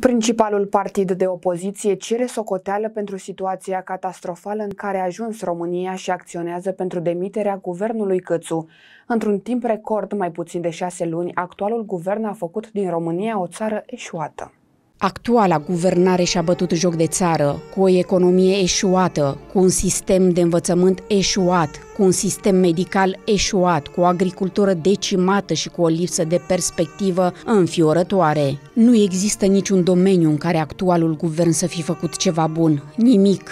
Principalul partid de opoziție cere socoteală pentru situația catastrofală în care a ajuns România și acționează pentru demiterea guvernului Cățu. Într-un timp record, mai puțin de șase luni, actualul guvern a făcut din România o țară eșuată. Actuala guvernare și-a bătut joc de țară, cu o economie eșuată, cu un sistem de învățământ eșuat, cu un sistem medical eșuat, cu o agricultură decimată și cu o lipsă de perspectivă înfiorătoare. Nu există niciun domeniu în care actualul guvern să fi făcut ceva bun. Nimic.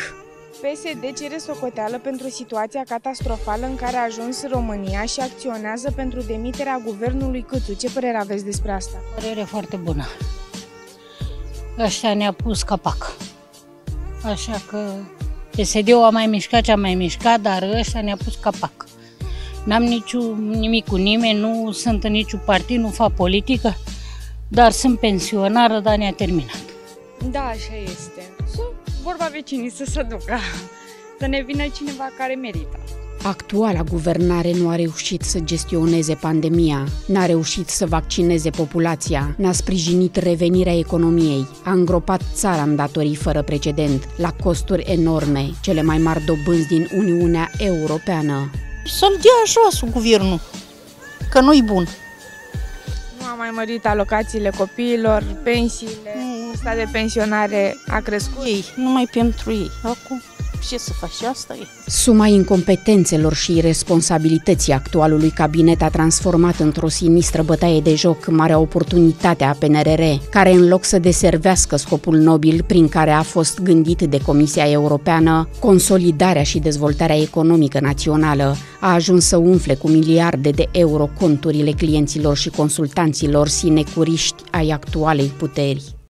PSD cere socoteală pentru situația catastrofală în care a ajuns România și acționează pentru demiterea guvernului Câțu. Ce părere aveți despre asta? Părere foarte bună ăștia ne-a pus capac. Așa că PSD-ul a mai mișcat ce a mai mișcat, dar ăștia ne-a pus capac. N-am niciun, nimic cu nimeni, nu sunt în niciun partid, nu fac politică, dar sunt pensionară, dar ne-a terminat. Da, așa este. Vorba vecinii să se ducă, să ne vină cineva care merită. Actuala guvernare nu a reușit să gestioneze pandemia, n-a reușit să vaccineze populația, n-a sprijinit revenirea economiei, a îngropat țara în datorii fără precedent, la costuri enorme, cele mai mari dobânzi din Uniunea Europeană. Să-l dea jos guvernul, că nu-i bun. Nu a mai mărit alocațiile copiilor, pensiile, mm. de pensionare a crescut. Ei, numai pentru ei. Acum ce să faci? Asta e. Suma incompetențelor și irresponsabilității actualului cabinet a transformat într-o sinistră bătaie de joc marea oportunitate a PNRR, care în loc să deservească scopul nobil prin care a fost gândit de Comisia Europeană, consolidarea și dezvoltarea economică națională, a ajuns să umfle cu miliarde de euro conturile clienților și consultanților sinecuriști ai actualei puteri.